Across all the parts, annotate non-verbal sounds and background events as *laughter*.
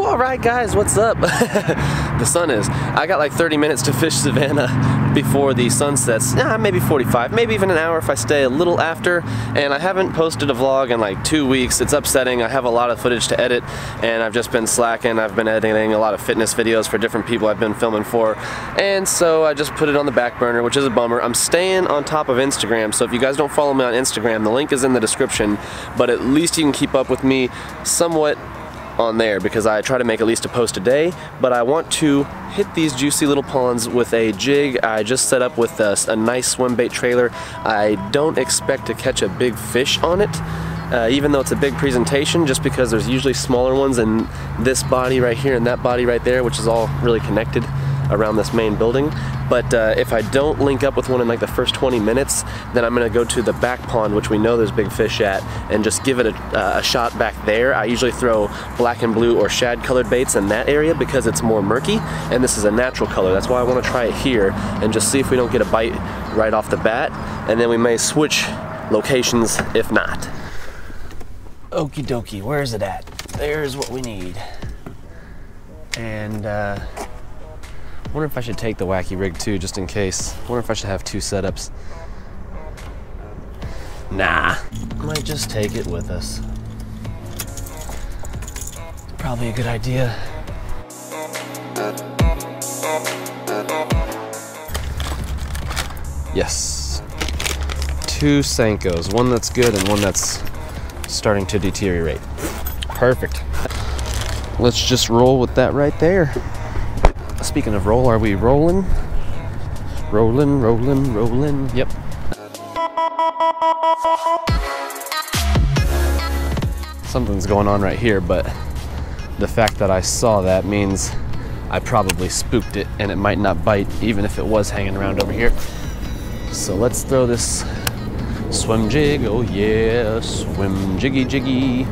Woo! All right, guys, what's up? *laughs* the sun is. I got like 30 minutes to fish Savannah before the sun sets. Nah, maybe 45, maybe even an hour if I stay a little after. And I haven't posted a vlog in like two weeks. It's upsetting. I have a lot of footage to edit, and I've just been slacking. I've been editing a lot of fitness videos for different people I've been filming for, and so I just put it on the back burner, which is a bummer. I'm staying on top of Instagram, so if you guys don't follow me on Instagram, the link is in the description. But at least you can keep up with me somewhat on there because I try to make at least a post a day but I want to hit these juicy little ponds with a jig. I just set up with a, a nice swim bait trailer. I don't expect to catch a big fish on it uh, even though it's a big presentation just because there's usually smaller ones in this body right here and that body right there which is all really connected around this main building. But uh, if I don't link up with one in like the first 20 minutes, then I'm gonna go to the back pond, which we know there's big fish at, and just give it a, uh, a shot back there. I usually throw black and blue or shad colored baits in that area because it's more murky, and this is a natural color. That's why I wanna try it here and just see if we don't get a bite right off the bat, and then we may switch locations if not. Okie dokie, where is it at? There's what we need. And uh, wonder if I should take the wacky rig too, just in case. Wonder if I should have two setups. Nah, might just take it with us. Probably a good idea. Yes. Two Senkos, one that's good and one that's starting to deteriorate. Perfect. Let's just roll with that right there. Speaking of roll, are we rolling? Rolling, rolling, rolling. Yep. Something's going on right here, but the fact that I saw that means I probably spooked it and it might not bite even if it was hanging around over here. So let's throw this swim jig. Oh yeah, swim jiggy jiggy.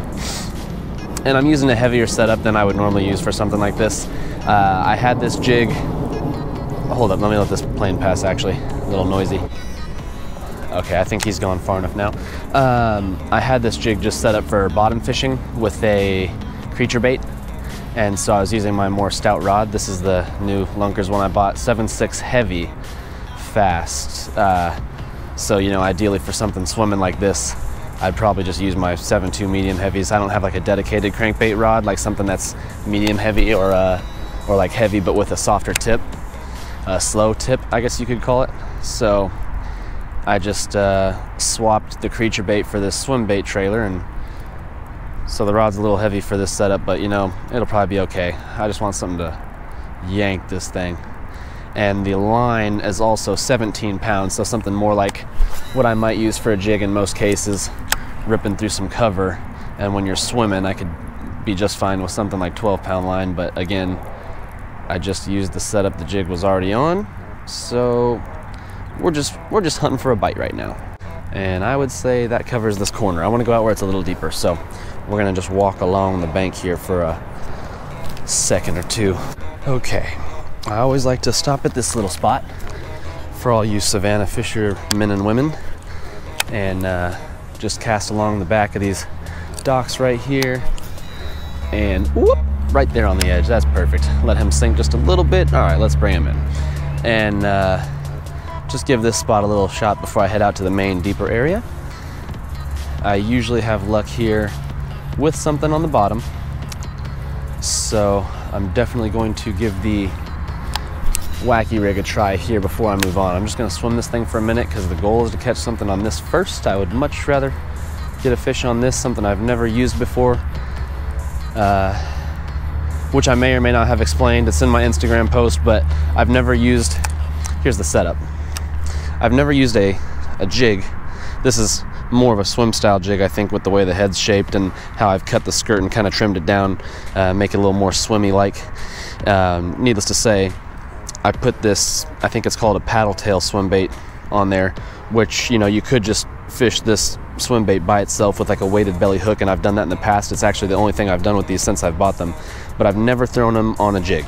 And I'm using a heavier setup than I would normally use for something like this. Uh, I had this jig, hold up, let me let this plane pass actually, a little noisy. Okay, I think he's gone far enough now. Um, I had this jig just set up for bottom fishing with a creature bait. And so I was using my more stout rod. This is the new Lunkers one I bought, 7.6 heavy, fast. Uh, so, you know, ideally for something swimming like this, I'd probably just use my 7.2 medium heavies. I don't have like a dedicated crankbait rod, like something that's medium heavy or, uh, or like heavy but with a softer tip, a slow tip, I guess you could call it. So I just uh, swapped the creature bait for this swim bait trailer and so the rod's a little heavy for this setup, but you know, it'll probably be okay. I just want something to yank this thing. And the line is also 17 pounds, so something more like what I might use for a jig in most cases, ripping through some cover. And when you're swimming, I could be just fine with something like 12 pound line, but again, I just used the setup the jig was already on. So we're just we're just hunting for a bite right now. And I would say that covers this corner. I want to go out where it's a little deeper. So we're going to just walk along the bank here for a second or two. Okay. I always like to stop at this little spot for all you Savannah Fisher men and women and uh, just cast along the back of these docks right here and whoop, right there on the edge. That's perfect. Let him sink just a little bit. All right, let's bring him in. And uh, just give this spot a little shot before I head out to the main deeper area. I usually have luck here with something on the bottom. So I'm definitely going to give the wacky rig a try here before I move on. I'm just gonna swim this thing for a minute because the goal is to catch something on this first. I would much rather get a fish on this, something I've never used before, uh, which I may or may not have explained. It's in my Instagram post, but I've never used, here's the setup. I've never used a, a jig. This is more of a swim style jig, I think, with the way the head's shaped and how I've cut the skirt and kind of trimmed it down, uh, make it a little more swimmy like. Um, needless to say, I put this, I think it's called a paddle tail swim bait on there, which, you know, you could just fish this swim bait by itself with like a weighted belly hook, and I've done that in the past. It's actually the only thing I've done with these since I've bought them, but I've never thrown them on a jig.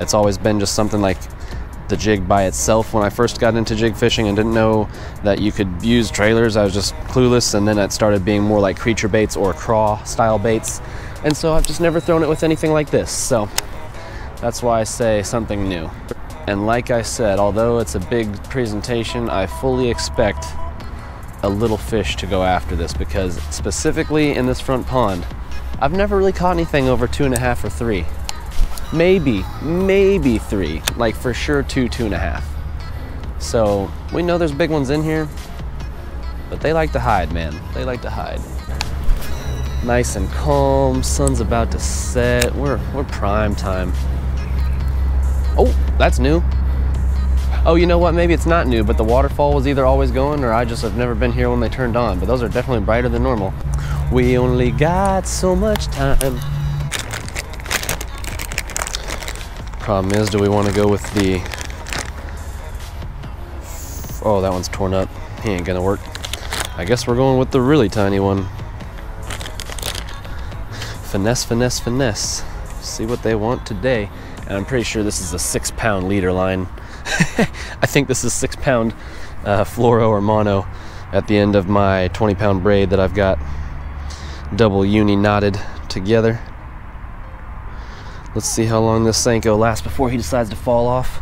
It's always been just something like the jig by itself when I first got into jig fishing and didn't know that you could use trailers. I was just clueless, and then it started being more like creature baits or craw style baits And so I've just never thrown it with anything like this. So that's why I say something new. And like I said, although it's a big presentation, I fully expect a little fish to go after this because specifically in this front pond, I've never really caught anything over two and a half or three. Maybe, maybe three, like for sure two, two and a half. So we know there's big ones in here, but they like to hide, man. They like to hide. Nice and calm, sun's about to set. We're, we're prime time. Oh, that's new. Oh, you know what? Maybe it's not new, but the waterfall was either always going or I just have never been here when they turned on. But those are definitely brighter than normal. We only got so much time. Problem is, do we want to go with the... Oh, that one's torn up. He ain't gonna work. I guess we're going with the really tiny one. Finesse, finesse, finesse. See what they want today and I'm pretty sure this is a six pound leader line. *laughs* I think this is six pound uh, fluoro or mono at the end of my 20 pound braid that I've got double uni knotted together. Let's see how long this Senko lasts before he decides to fall off.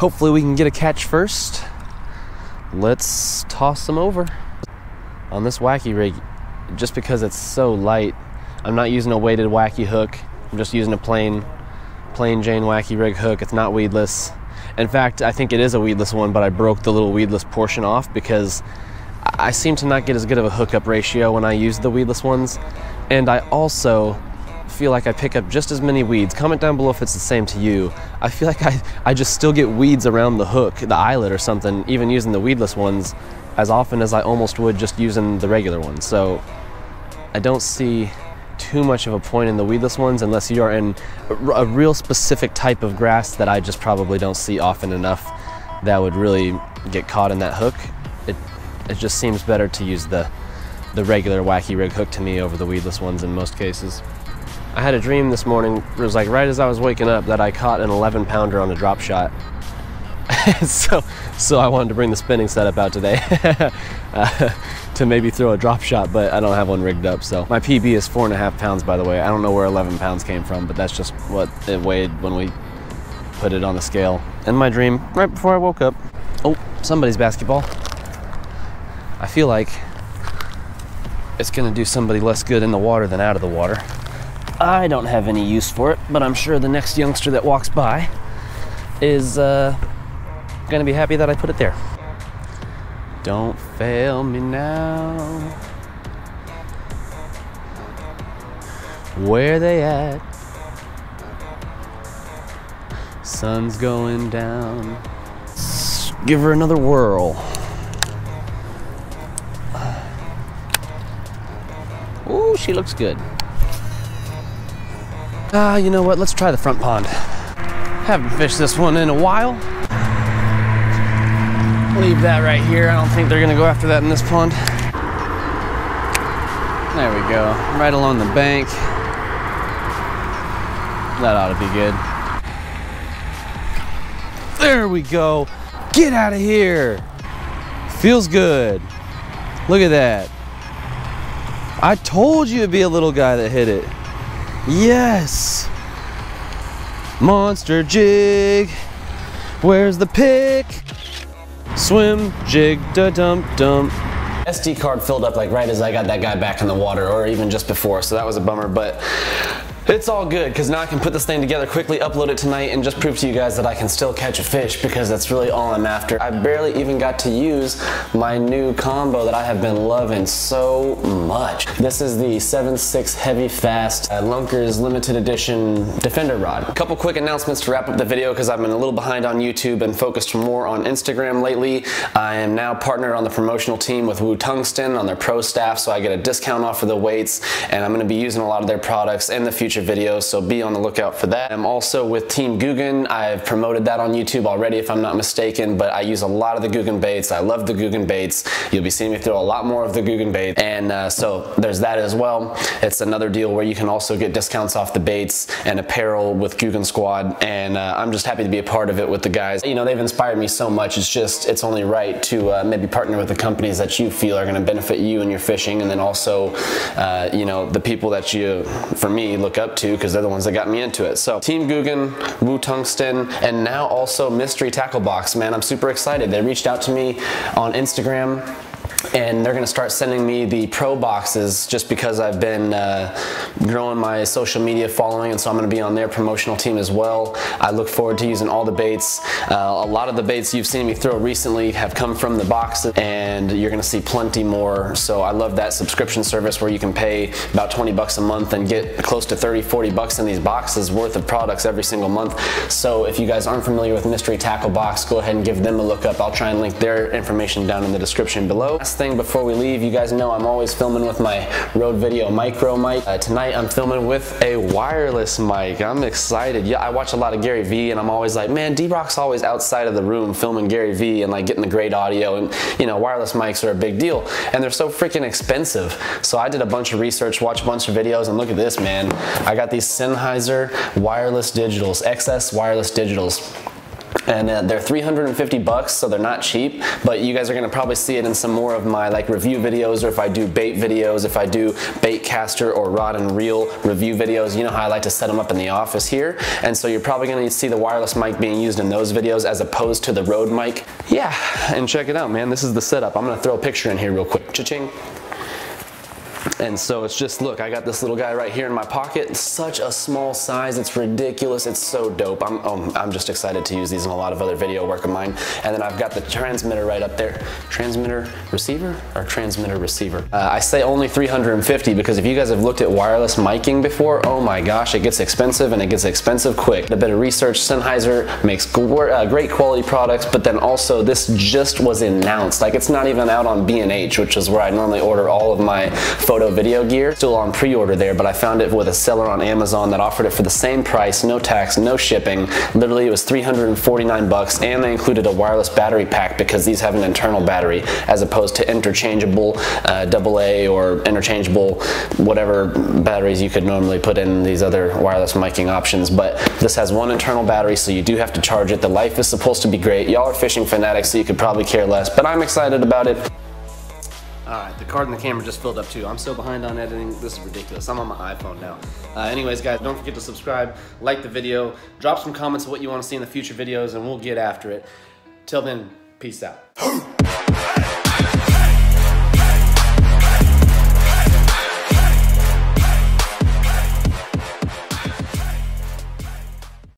Hopefully we can get a catch first. Let's toss him over. On this wacky rig, just because it's so light, I'm not using a weighted wacky hook. I'm just using a plain plain Jane wacky rig hook. It's not weedless. In fact, I think it is a weedless one, but I broke the little weedless portion off because I seem to not get as good of a hookup ratio when I use the weedless ones. And I also feel like I pick up just as many weeds. Comment down below if it's the same to you. I feel like I, I just still get weeds around the hook, the eyelet or something, even using the weedless ones as often as I almost would just using the regular ones. So I don't see too much of a point in the weedless ones unless you are in a real specific type of grass that I just probably don't see often enough that would really get caught in that hook. It, it just seems better to use the, the regular wacky rig hook to me over the weedless ones in most cases. I had a dream this morning, it was like right as I was waking up that I caught an 11 pounder on a drop shot. *laughs* so, so I wanted to bring the spinning setup out today. *laughs* uh, to maybe throw a drop shot, but I don't have one rigged up. So my PB is four and a half pounds, by the way. I don't know where 11 pounds came from, but that's just what it weighed when we put it on the scale. In my dream, right before I woke up, oh, somebody's basketball. I feel like it's gonna do somebody less good in the water than out of the water. I don't have any use for it, but I'm sure the next youngster that walks by is uh, gonna be happy that I put it there. Don't fail me now. Where they at? Sun's going down. Give her another whirl. Ooh, she looks good. Ah, uh, you know what? Let's try the front pond. Haven't fished this one in a while leave that right here. I don't think they're gonna go after that in this pond. There we go, right along the bank. That ought to be good. There we go. Get out of here. Feels good. Look at that. I told you it'd be a little guy that hit it. Yes. Monster jig. Where's the pick? Swim, jig, da dum dum. SD card filled up like right as I got that guy back in the water or even just before, so that was a bummer, but it's all good because now I can put this thing together quickly, upload it tonight, and just prove to you guys that I can still catch a fish because that's really all I'm after. I barely even got to use my new combo that I have been loving so much. This is the 7.6 Heavy Fast uh, Lunkers Limited Edition Defender Rod. A couple quick announcements to wrap up the video because I've been a little behind on YouTube and focused more on Instagram lately. I am now partnered on the promotional team with Woo Tungsten on their pro staff, so I get a discount off for the weights, and I'm going to be using a lot of their products in the future future videos, so be on the lookout for that. I'm also with Team Googan. I've promoted that on YouTube already if I'm not mistaken, but I use a lot of the Googan baits. I love the Googan baits. You'll be seeing me throw a lot more of the Googan bait. And uh, so there's that as well. It's another deal where you can also get discounts off the baits and apparel with Googan Squad. And uh, I'm just happy to be a part of it with the guys. You know, they've inspired me so much. It's just, it's only right to uh, maybe partner with the companies that you feel are gonna benefit you and your fishing. And then also, uh, you know, the people that you, for me, look up to because they're the ones that got me into it. So Team Googan, Woo Tungsten, and now also Mystery Tackle Box. Man, I'm super excited. They reached out to me on Instagram and they're going to start sending me the pro boxes just because I've been uh, growing my social media following and so I'm going to be on their promotional team as well. I look forward to using all the baits. Uh, a lot of the baits you've seen me throw recently have come from the boxes and you're going to see plenty more so I love that subscription service where you can pay about 20 bucks a month and get close to 30 40 bucks in these boxes worth of products every single month so if you guys aren't familiar with Mystery Tackle Box go ahead and give them a look up. I'll try and link their information down in the description below last thing before we leave, you guys know I'm always filming with my Rode Video Micro mic. Uh, tonight I'm filming with a wireless mic. I'm excited. Yeah, I watch a lot of Gary Vee and I'm always like, man, D-Rock's always outside of the room filming Gary Vee and like getting the great audio and you know, wireless mics are a big deal and they're so freaking expensive. So I did a bunch of research, watched a bunch of videos and look at this, man. I got these Sennheiser wireless digitals, XS wireless digitals and uh, they're 350 bucks so they're not cheap but you guys are gonna probably see it in some more of my like review videos or if I do bait videos if I do bait caster or rod and reel review videos you know how I like to set them up in the office here? And so you're probably gonna see the wireless mic being used in those videos as opposed to the Rode mic. Yeah and check it out man this is the setup. I'm gonna throw a picture in here real quick. Cha-ching and so it's just, look, I got this little guy right here in my pocket. Such a small size, it's ridiculous. It's so dope. I'm, oh, I'm just excited to use these in a lot of other video work of mine. And then I've got the transmitter right up there. Transmitter receiver or transmitter receiver? Uh, I say only 350 because if you guys have looked at wireless miking before, oh my gosh, it gets expensive and it gets expensive quick. A bit of research, Sennheiser makes uh, great quality products, but then also this just was announced. Like it's not even out on B&H, which is where I normally order all of my photo video gear. Still on pre-order there, but I found it with a seller on Amazon that offered it for the same price, no tax, no shipping. Literally it was 349 bucks and they included a wireless battery pack because these have an internal battery as opposed to interchangeable uh, AA or interchangeable whatever batteries you could normally put in these other wireless miking options. But this has one internal battery so you do have to charge it. The life is supposed to be great. Y'all are fishing fanatics so you could probably care less, but I'm excited about it. Alright, the card and the camera just filled up too. I'm so behind on editing, this is ridiculous. I'm on my iPhone now. Uh, anyways guys, don't forget to subscribe, like the video, drop some comments of what you want to see in the future videos and we'll get after it. Till then, peace out. *gasps*